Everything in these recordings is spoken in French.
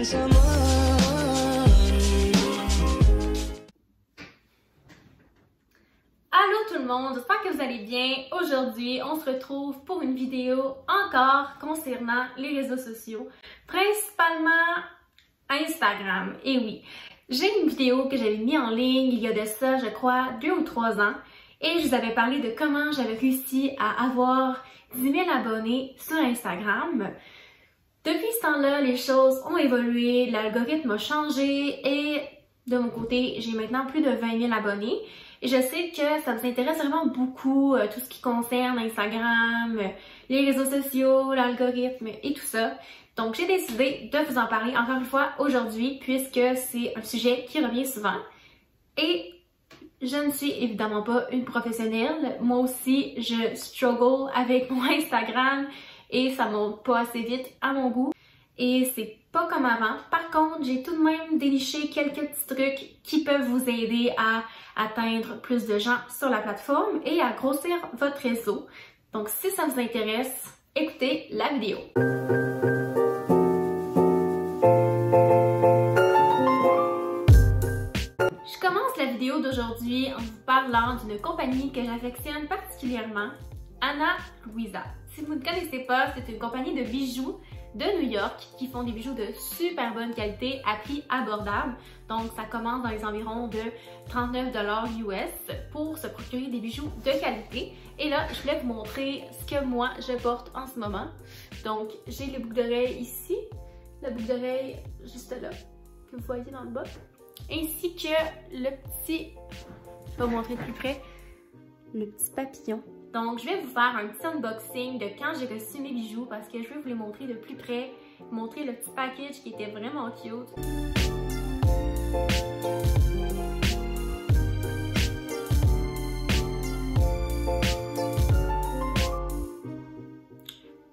Allô tout le monde, j'espère que vous allez bien. Aujourd'hui, on se retrouve pour une vidéo encore concernant les réseaux sociaux, principalement Instagram. Et oui, j'ai une vidéo que j'avais mis en ligne il y a de ça, je crois, deux ou trois ans. Et je vous avais parlé de comment j'avais réussi à avoir 10 000 abonnés sur Instagram. Depuis ce temps-là, les choses ont évolué, l'algorithme a changé et de mon côté, j'ai maintenant plus de 20 000 abonnés. Et je sais que ça vous intéresse vraiment beaucoup, euh, tout ce qui concerne Instagram, euh, les réseaux sociaux, l'algorithme et tout ça. Donc j'ai décidé de vous en parler encore une fois aujourd'hui puisque c'est un sujet qui revient souvent. Et je ne suis évidemment pas une professionnelle. Moi aussi, je struggle avec mon Instagram et ça monte pas assez vite à mon goût. Et c'est pas comme avant. Par contre, j'ai tout de même déniché quelques petits trucs qui peuvent vous aider à atteindre plus de gens sur la plateforme et à grossir votre réseau. Donc si ça vous intéresse, écoutez la vidéo. Je commence la vidéo d'aujourd'hui en vous parlant d'une compagnie que j'affectionne particulièrement, Anna Luisa. Si vous ne connaissez pas, c'est une compagnie de bijoux de New York qui font des bijoux de super bonne qualité à prix abordable. Donc ça commence dans les environs de 39 US pour se procurer des bijoux de qualité. Et là, je voulais vous montrer ce que moi je porte en ce moment. Donc j'ai les boucles d'oreilles ici, la boucle d'oreille juste là, que vous voyez dans le bas, ainsi que le petit, je vais vous montrer de plus près, le petit papillon donc, je vais vous faire un petit unboxing de quand j'ai reçu mes bijoux parce que je vais vous les montrer de plus près, montrer le petit package qui était vraiment cute.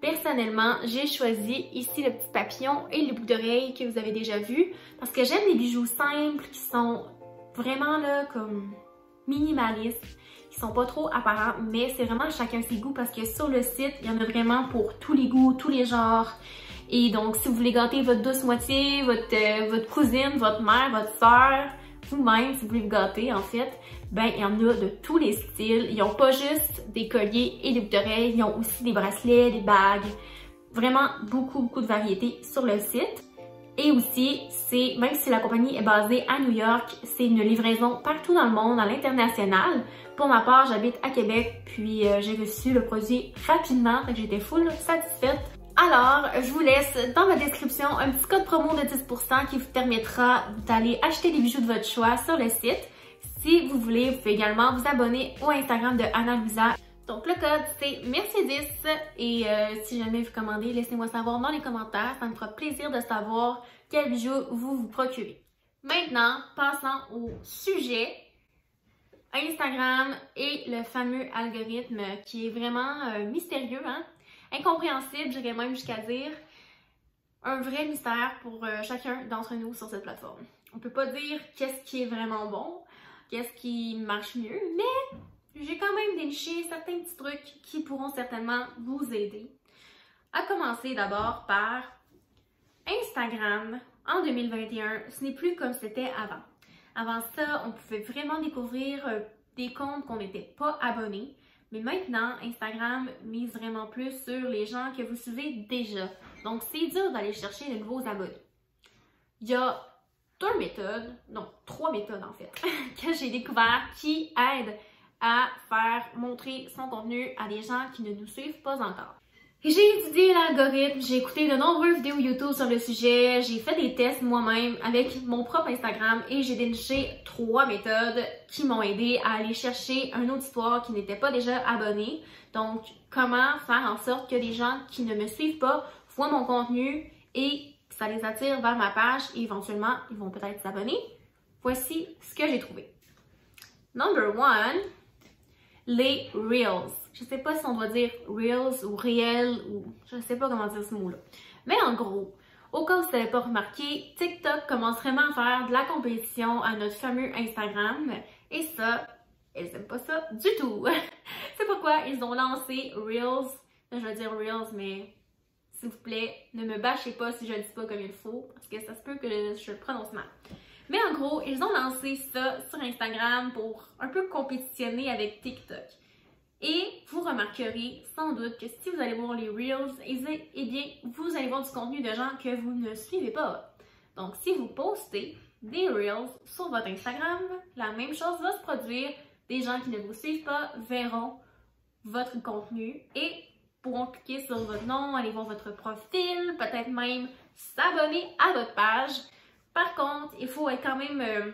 Personnellement, j'ai choisi ici le petit papillon et les boucles d'oreilles que vous avez déjà vus parce que j'aime les bijoux simples qui sont vraiment là comme minimalistes sont pas trop apparents, mais c'est vraiment chacun ses goûts parce que sur le site, il y en a vraiment pour tous les goûts, tous les genres. Et donc, si vous voulez gâter votre douce moitié, votre, euh, votre cousine, votre mère, votre soeur, vous-même, si vous voulez vous gâter, en fait, ben, il y en a de tous les styles. Ils n'ont pas juste des colliers et des boucles d'oreilles, ils ont aussi des bracelets, des bagues. Vraiment beaucoup, beaucoup de variétés sur le site. Et aussi, c'est même si la compagnie est basée à New York, c'est une livraison partout dans le monde, à l'international. Pour ma part, j'habite à Québec, puis euh, j'ai reçu le produit rapidement, donc j'étais full satisfaite. Alors, je vous laisse dans ma description un petit code promo de 10% qui vous permettra d'aller acheter les bijoux de votre choix sur le site. Si vous voulez, vous pouvez également vous abonner au Instagram de Anna. Donc le code c'est Mercedes et euh, si jamais vous commandez, laissez-moi savoir dans les commentaires, ça me fera plaisir de savoir quel bijou vous vous procurez. Maintenant, passons au sujet Instagram et le fameux algorithme qui est vraiment euh, mystérieux, hein? incompréhensible, j'irais même jusqu'à dire un vrai mystère pour euh, chacun d'entre nous sur cette plateforme. On peut pas dire qu'est-ce qui est vraiment bon, qu'est-ce qui marche mieux, mais j'ai quand même déniché certains petits trucs qui pourront certainement vous aider. À commencer d'abord par Instagram en 2021, ce n'est plus comme c'était avant. Avant ça, on pouvait vraiment découvrir euh, des comptes qu'on n'était pas abonnés. Mais maintenant, Instagram mise vraiment plus sur les gens que vous suivez déjà. Donc, c'est dur d'aller chercher de nouveaux abonnés. Il y a deux méthodes, non, trois méthodes en fait, que j'ai découvert qui aident à faire montrer son contenu à des gens qui ne nous suivent pas encore. J'ai étudié l'algorithme, j'ai écouté de nombreuses vidéos YouTube sur le sujet, j'ai fait des tests moi-même avec mon propre Instagram et j'ai déniché trois méthodes qui m'ont aidé à aller chercher un auditoire qui n'était pas déjà abonné. Donc, comment faire en sorte que des gens qui ne me suivent pas voient mon contenu et ça les attire vers ma page et éventuellement, ils vont peut-être s'abonner? Voici ce que j'ai trouvé. Number one, les Reels. Je sais pas si on doit dire Reels ou réel ou je sais pas comment dire ce mot-là. Mais en gros, au cas où vous n'avez pas remarqué, TikTok commence vraiment à faire de la compétition à notre fameux Instagram. Et ça, ils n'aiment pas ça du tout. C'est pourquoi ils ont lancé Reels. Je vais dire Reels, mais s'il vous plaît, ne me bâchez pas si je le dis pas comme il faut, parce que ça se peut que je prononce mal. Mais en gros, ils ont lancé ça sur Instagram pour un peu compétitionner avec TikTok. Et vous remarquerez sans doute que si vous allez voir les Reels, eh bien, vous allez voir du contenu de gens que vous ne suivez pas. Donc, si vous postez des Reels sur votre Instagram, la même chose va se produire. Des gens qui ne vous suivent pas verront votre contenu et pourront cliquer sur votre nom, aller voir votre profil, peut-être même s'abonner à votre page. Par contre, il faut être quand même euh,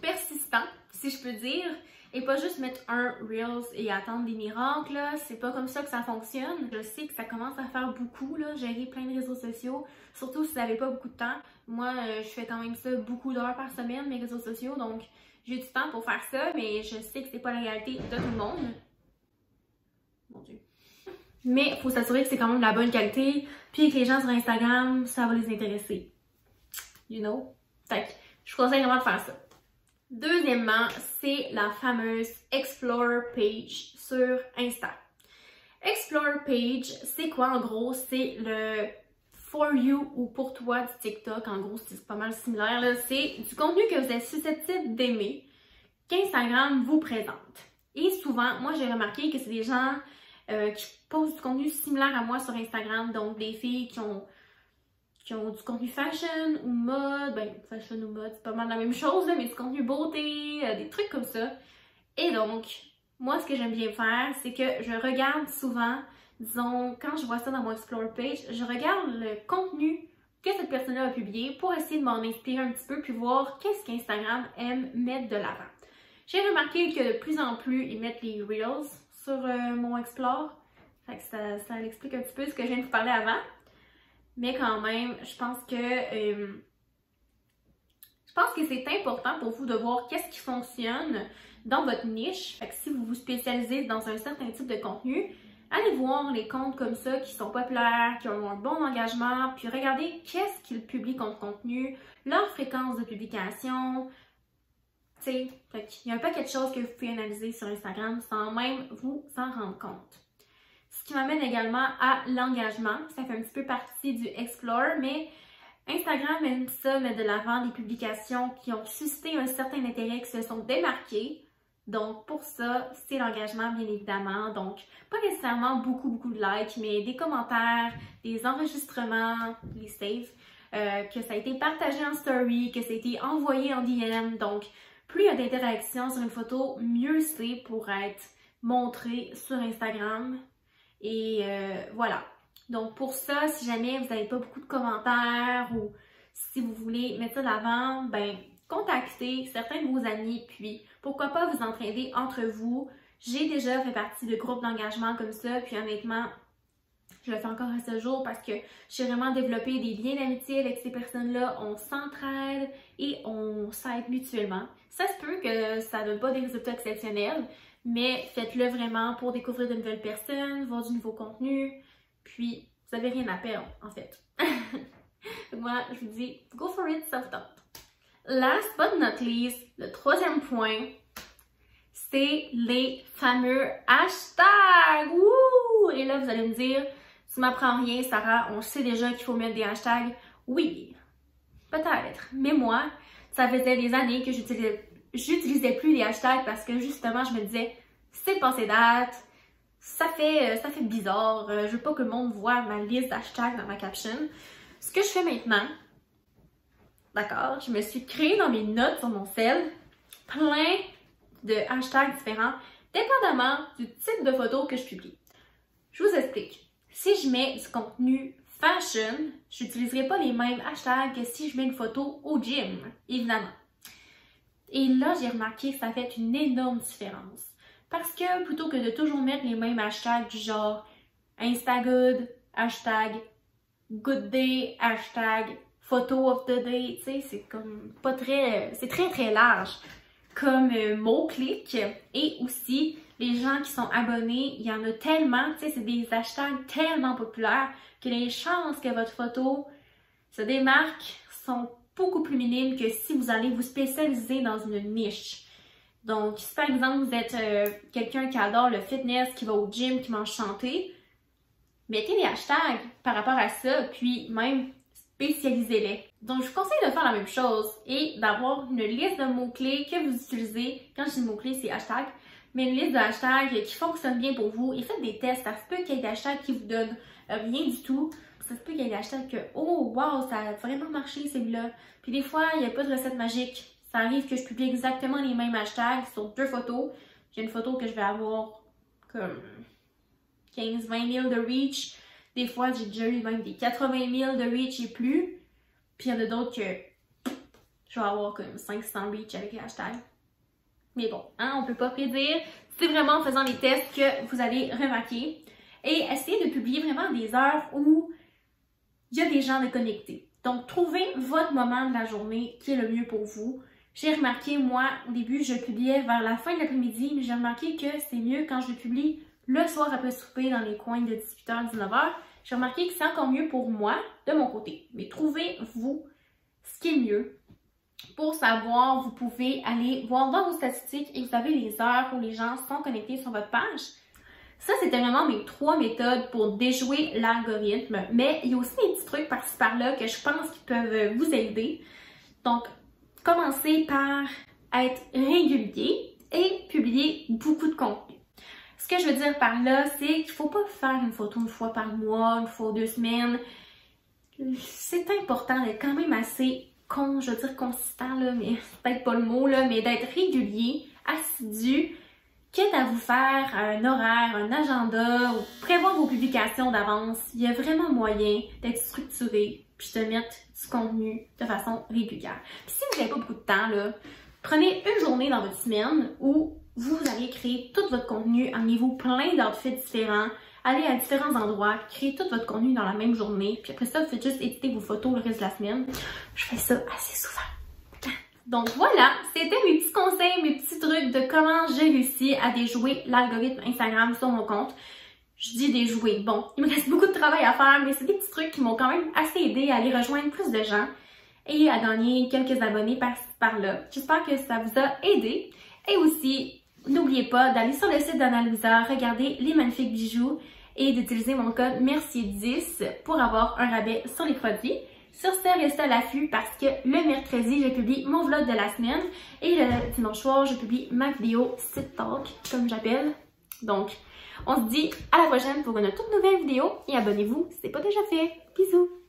persistant, si je peux dire, et pas juste mettre un Reels et attendre des miracles. C'est pas comme ça que ça fonctionne. Je sais que ça commence à faire beaucoup, là, gérer plein de réseaux sociaux, surtout si vous n'avez pas beaucoup de temps. Moi, euh, je fais quand même ça beaucoup d'heures par semaine, mes réseaux sociaux, donc j'ai du temps pour faire ça, mais je sais que c'est pas la réalité de tout le monde. Mon Dieu. Mais il faut s'assurer que c'est quand même de la bonne qualité, puis que les gens sur Instagram, ça va les intéresser. You know? Fait que je vous conseille vraiment de faire ça. Deuxièmement, c'est la fameuse Explore page sur Insta. Explore page, c'est quoi en gros? C'est le For You ou pour toi du TikTok. En gros, c'est pas mal similaire. C'est du contenu que vous êtes susceptible d'aimer qu'Instagram vous présente. Et souvent, moi j'ai remarqué que c'est des gens euh, qui posent du contenu similaire à moi sur Instagram, donc des filles qui ont, qui ont du contenu fashion ou mode, ben fashion ou mode, c'est pas mal la même chose, mais du contenu beauté, euh, des trucs comme ça. Et donc, moi ce que j'aime bien faire, c'est que je regarde souvent, disons, quand je vois ça dans mon Explore page, je regarde le contenu que cette personne-là a publié pour essayer de m'en inspirer un petit peu puis voir qu'est-ce qu'Instagram aime mettre de l'avant. J'ai remarqué que de plus en plus, ils mettent les Reels sur euh, mon Explore. Fait que ça, ça explique un petit peu ce que je viens de vous parler avant. Mais quand même, je pense que euh, je pense que c'est important pour vous de voir qu'est-ce qui fonctionne dans votre niche. Fait que si vous vous spécialisez dans un certain type de contenu, allez voir les comptes comme ça qui sont populaires, qui ont un bon engagement, puis regardez qu'est-ce qu'ils publient comme contenu, leur fréquence de publication. Tu sais, il y a un paquet de choses que vous pouvez analyser sur Instagram sans même vous en rendre compte. Ce qui m'amène également à l'engagement. Ça fait un petit peu partie du Explore, mais Instagram aime ça mettre de l'avant des publications qui ont suscité un certain intérêt, qui se sont démarquées. Donc pour ça, c'est l'engagement bien évidemment. Donc pas nécessairement beaucoup beaucoup de likes, mais des commentaires, des enregistrements, les saves, euh, que ça a été partagé en story, que ça a été envoyé en DM. Donc plus il y a d'interactions sur une photo, mieux c'est pour être montré sur Instagram. Et euh, voilà. Donc pour ça, si jamais vous n'avez pas beaucoup de commentaires ou si vous voulez mettre ça de l'avant, ben contactez certains de vos amis, puis pourquoi pas vous entraider entre vous? J'ai déjà fait partie de groupes d'engagement comme ça, puis honnêtement, je le fais encore à ce jour parce que j'ai vraiment développé des liens d'amitié avec ces personnes-là. On s'entraide et on s'aide mutuellement. Ça se peut que ça ne donne pas des résultats exceptionnels, mais faites-le vraiment pour découvrir de nouvelles personnes, voir du nouveau contenu, puis vous n'avez rien à perdre en fait. Moi, je vous dis, go for it, self-taught. Last but not least, le troisième point, c'est les fameux hashtags. Wouh! Et là, vous allez me dire, tu m'apprends rien, Sarah, on sait déjà qu'il faut mettre des hashtags. Oui, peut-être. Mais moi, ça faisait des années que j'utilisais plus les hashtags parce que justement, je me disais, c'est passé date, ça fait, euh, ça fait bizarre, euh, je veux pas que le monde voit ma liste d'hashtags dans ma caption. Ce que je fais maintenant, d'accord, je me suis créé dans mes notes sur mon sel plein de hashtags différents, dépendamment du type de photo que je publie. Je vous explique. Si je mets du contenu fashion, je n'utiliserai pas les mêmes hashtags que si je mets une photo au gym, évidemment. Et là, j'ai remarqué que ça fait une énorme différence. Parce que plutôt que de toujours mettre les mêmes hashtags du genre Instagood, hashtag good day, hashtag photo of the day, tu sais, c'est comme pas très, c'est très très large comme euh, mot-clic et aussi les gens qui sont abonnés, il y en a tellement, tu sais, c'est des hashtags tellement populaires que les chances que votre photo se démarque sont beaucoup plus minimes que si vous allez vous spécialiser dans une niche. Donc, si par exemple vous êtes euh, quelqu'un qui adore le fitness, qui va au gym, qui mange santé, mettez des hashtags par rapport à ça, puis même spécialisez-les. Donc, je vous conseille de faire la même chose et d'avoir une liste de mots-clés que vous utilisez. Quand je dis mots-clés, c'est hashtag, mais une liste de hashtags qui fonctionne bien pour vous et faites des tests. Ça se peut qu'il y ait des hashtags qui vous donnent rien du tout. Ça se peut qu'il y ait des hashtags que, oh, wow, ça a vraiment marché celui-là. Puis des fois, il n'y a pas de recette magique. Ça arrive que je publie exactement les mêmes hashtags sur deux photos. J'ai une photo que je vais avoir comme 15, 20 000 de reach. Des fois, j'ai déjà eu même des 80 000 de reach et plus. Puis il y en a d'autres que je vais avoir comme 500 reach avec les hashtags. Mais bon, hein, on peut pas prédire. C'est vraiment en faisant les tests que vous allez remarquer. Et essayez de publier vraiment des heures où il y a des gens de connectés. Donc, trouvez votre moment de la journée qui est le mieux pour vous. J'ai remarqué, moi, au début, je publiais vers la fin de l'après-midi, mais j'ai remarqué que c'est mieux quand je publie le soir après souper dans les coins de 18h, 19h. J'ai remarqué que c'est encore mieux pour moi, de mon côté. Mais trouvez-vous ce qui est mieux. Pour savoir, vous pouvez aller voir dans vos statistiques et vous avez les heures où les gens sont connectés sur votre page. Ça, c'était vraiment mes trois méthodes pour déjouer l'algorithme. Mais il y a aussi des petits trucs par-ci par-là que je pense qu'ils peuvent vous aider. Donc, commencez par être régulier et publier beaucoup de contenu. Ce que je veux dire par là, c'est qu'il ne faut pas faire une photo une fois par mois, une fois deux semaines. C'est important d'être quand même assez con, je veux dire consistant, là, mais c'est peut-être pas le mot, là, mais d'être régulier, assidu, quitte à vous faire un horaire, un agenda, ou prévoir vos publications d'avance, il y a vraiment moyen d'être structuré, puis de mettre du contenu de façon régulière. Puis si vous n'avez pas beaucoup de temps, là, prenez une journée dans votre semaine où vous allez créer tout votre contenu, amenez-vous plein d'outfits différents, allez à différents endroits, créez tout votre contenu dans la même journée, puis après ça, vous faites juste éditer vos photos le reste de la semaine. Je fais ça assez souvent. Donc voilà, c'était mes petits conseils, mes petits trucs de comment j'ai réussi à déjouer l'algorithme Instagram sur mon compte. Je dis déjouer. Bon, il me reste beaucoup de travail à faire, mais c'est des petits trucs qui m'ont quand même assez aidé à aller rejoindre plus de gens et à gagner quelques abonnés par, là. J'espère que ça vous a aidé. Et aussi, N'oubliez pas d'aller sur le site d'Analysa, regarder les magnifiques bijoux et d'utiliser mon code MERCIER10 pour avoir un rabais sur les produits. Sur ce, restez à l'affût parce que le mercredi, je publie mon vlog de la semaine et le dimanche soir, je publie ma vidéo Sit Talk, comme j'appelle. Donc, on se dit à la prochaine pour une toute nouvelle vidéo et abonnez-vous si ce n'est pas déjà fait. Bisous!